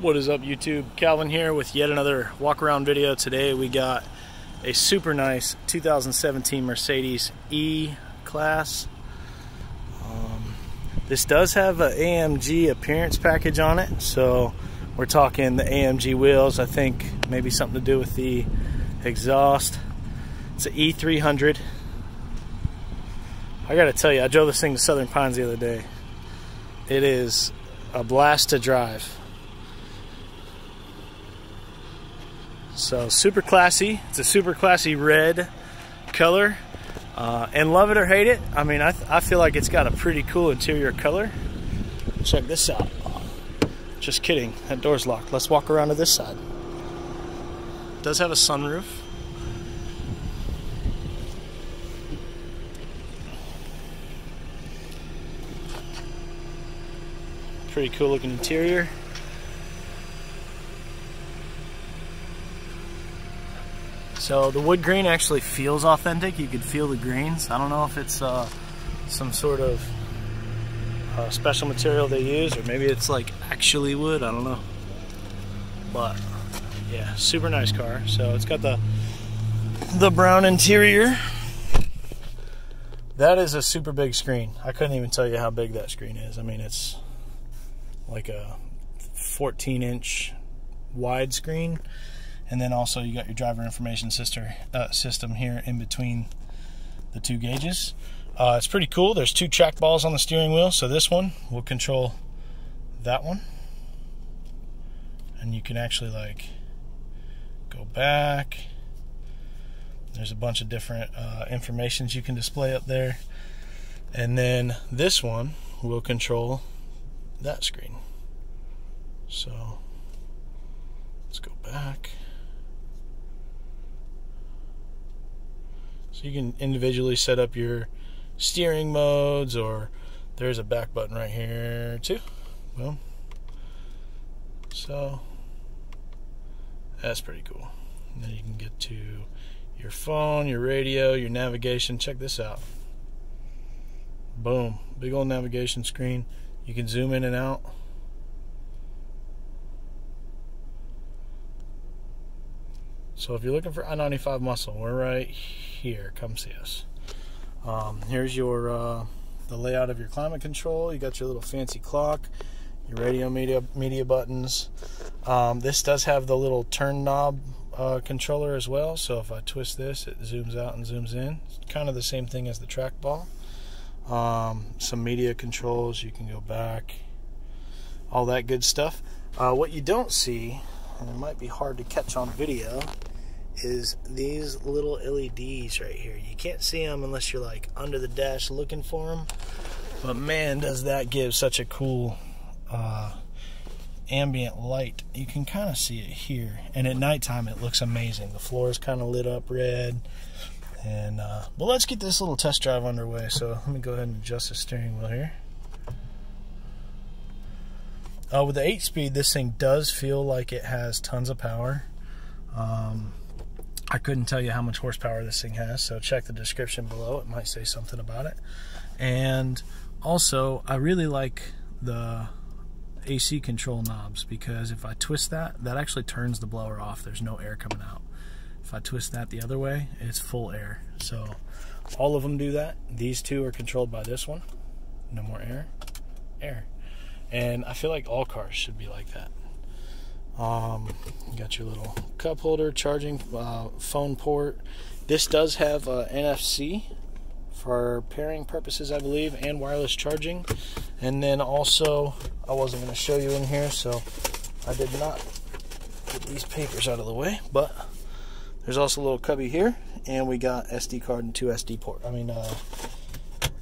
What is up YouTube? Calvin here with yet another walk around video. Today we got a super nice 2017 Mercedes E-Class. Um, this does have an AMG appearance package on it, so we're talking the AMG wheels. I think maybe something to do with the exhaust. It's an E300. I gotta tell you, I drove this thing to Southern Pines the other day. It is a blast to drive. So super classy. It's a super classy red color. Uh, and love it or hate it, I mean, I, I feel like it's got a pretty cool interior color. Check this out. Just kidding, that door's locked. Let's walk around to this side. It does have a sunroof. Pretty cool looking interior. So the wood grain actually feels authentic. You could feel the grains. I don't know if it's uh, some sort of uh, special material they use or maybe it's like actually wood. I don't know. But yeah, super nice car. So it's got the the brown interior. That is a super big screen. I couldn't even tell you how big that screen is. I mean, it's like a 14 inch wide screen and then also you got your driver information sister, uh, system here in between the two gauges. Uh, it's pretty cool. There's two track balls on the steering wheel, so this one will control that one. And you can actually like go back. There's a bunch of different uh, informations you can display up there. And then this one will control that screen. So let's go back. So you can individually set up your steering modes or there's a back button right here too. Boom. So that's pretty cool. And then you can get to your phone, your radio, your navigation. Check this out. Boom. Big old navigation screen. You can zoom in and out. So if you're looking for I-95 muscle, we're right here. Come see us. Um, here's your uh, the layout of your climate control. You got your little fancy clock, your radio media media buttons. Um, this does have the little turn knob uh, controller as well. So if I twist this, it zooms out and zooms in. It's kind of the same thing as the trackball. Um, some media controls. You can go back. All that good stuff. Uh, what you don't see, and it might be hard to catch on video, is these little LEDs right here. You can't see them unless you're like under the dash looking for them. But man, does that give such a cool uh, ambient light. You can kind of see it here. And at nighttime, it looks amazing. The floor is kind of lit up red. And, uh, well, let's get this little test drive underway. So let me go ahead and adjust the steering wheel here. Uh, with the 8 speed, this thing does feel like it has tons of power. Um, I couldn't tell you how much horsepower this thing has, so check the description below. It might say something about it. And also, I really like the AC control knobs because if I twist that, that actually turns the blower off. There's no air coming out. If I twist that the other way, it's full air. So all of them do that. These two are controlled by this one. No more air. Air. And I feel like all cars should be like that. Um, you got your little cup holder, charging uh, phone port. This does have uh, NFC for pairing purposes, I believe, and wireless charging. And then also, I wasn't going to show you in here, so I did not get these papers out of the way. But there's also a little cubby here, and we got SD card and two SD port. I mean, uh,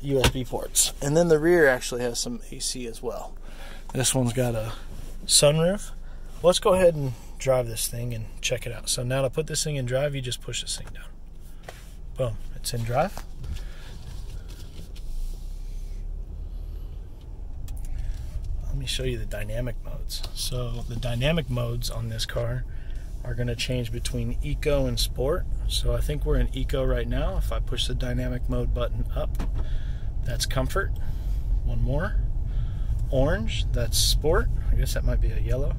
USB ports. And then the rear actually has some AC as well. This one's got a sunroof let's go ahead and drive this thing and check it out. So now to put this thing in drive, you just push this thing down. Boom, it's in drive. Let me show you the dynamic modes. So the dynamic modes on this car are going to change between eco and sport. So I think we're in eco right now. If I push the dynamic mode button up, that's comfort. One more. Orange, that's sport. I guess that might be a yellow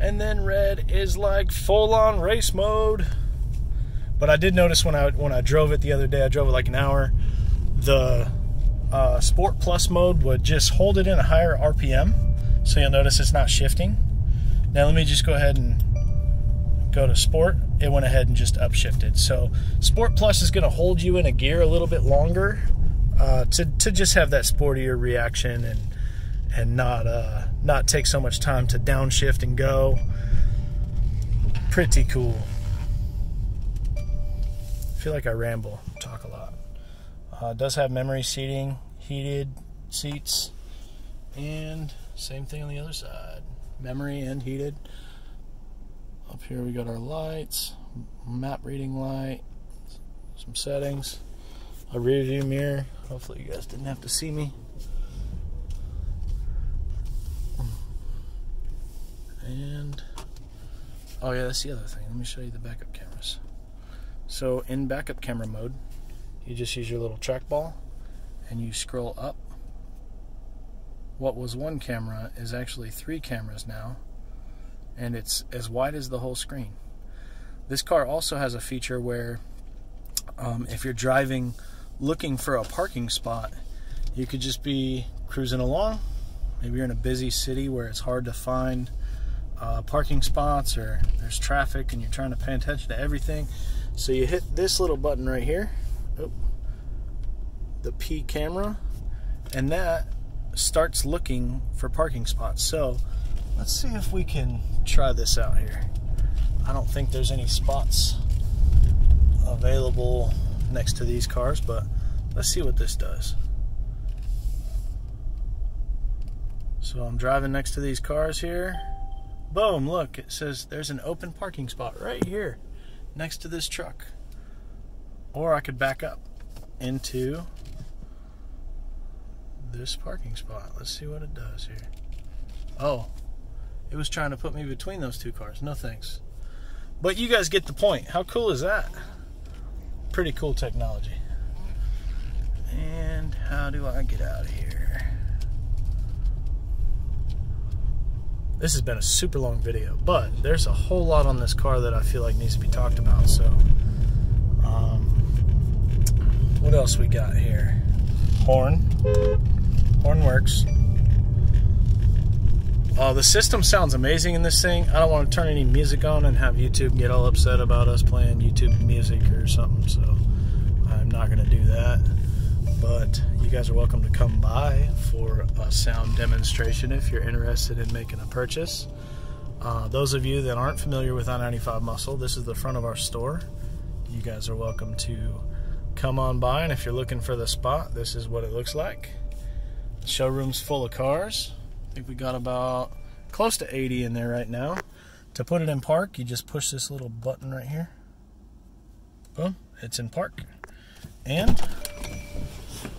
And then red is like full on race mode. But I did notice when I when I drove it the other day, I drove it like an hour, the uh, Sport Plus mode would just hold it in a higher RPM. So you'll notice it's not shifting. Now let me just go ahead and go to Sport. It went ahead and just upshifted. So Sport Plus is going to hold you in a gear a little bit longer uh, to, to just have that sportier reaction and and not uh, not take so much time to downshift and go. Pretty cool. I feel like I ramble, talk a lot. Uh, does have memory seating, heated seats, and same thing on the other side. Memory and heated. Up here we got our lights, map reading light, some settings, a rear view mirror. Hopefully you guys didn't have to see me. And oh yeah, that's the other thing. Let me show you the backup cameras. So in backup camera mode, you just use your little trackball and you scroll up. What was one camera is actually three cameras now, and it's as wide as the whole screen. This car also has a feature where um, if you're driving looking for a parking spot, you could just be cruising along. Maybe you're in a busy city where it's hard to find uh, parking spots or there's traffic and you're trying to pay attention to everything. So you hit this little button right here, oh, the P camera, and that starts looking for parking spots. So let's see if we can try this out here. I don't think there's any spots available next to these cars, but let's see what this does. So I'm driving next to these cars here. Boom, look, it says there's an open parking spot right here next to this truck. Or I could back up into this parking spot. Let's see what it does here. Oh, it was trying to put me between those two cars. No thanks. But you guys get the point. How cool is that? Pretty cool technology. And how do I get out of here? This has been a super long video, but there's a whole lot on this car that I feel like needs to be talked about. So, um, what else we got here? Horn. Horn works. Uh, the system sounds amazing in this thing. I don't want to turn any music on and have YouTube get all upset about us playing YouTube music or something, so I'm not going to do that. But you guys are welcome to come by for a sound demonstration if you're interested in making a purchase. Uh, those of you that aren't familiar with I-95 Muscle, this is the front of our store. You guys are welcome to come on by, and if you're looking for the spot, this is what it looks like. The showroom's full of cars. I think we got about close to 80 in there right now. To put it in park, you just push this little button right here. Boom, it's in park. And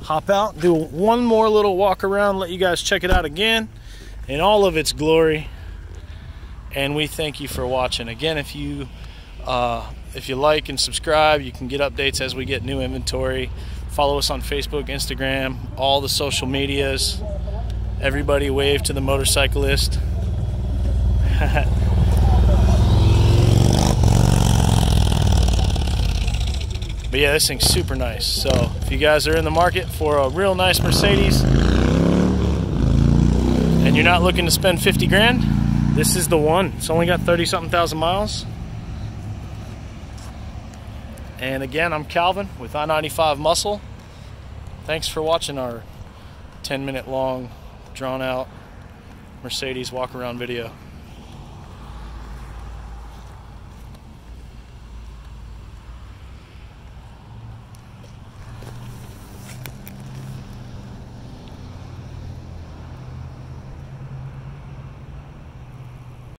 hop out, do one more little walk around, let you guys check it out again in all of its glory. And we thank you for watching. Again, if you uh, if you like and subscribe, you can get updates as we get new inventory. Follow us on Facebook, Instagram, all the social medias. Everybody wave to the motorcyclist. but yeah, this thing's super nice. So if you guys are in the market for a real nice Mercedes and you're not looking to spend 50 grand, this is the one. It's only got 30 something thousand miles. And again, I'm Calvin with I-95 Muscle. Thanks for watching our 10 minute long drawn out Mercedes walk around video.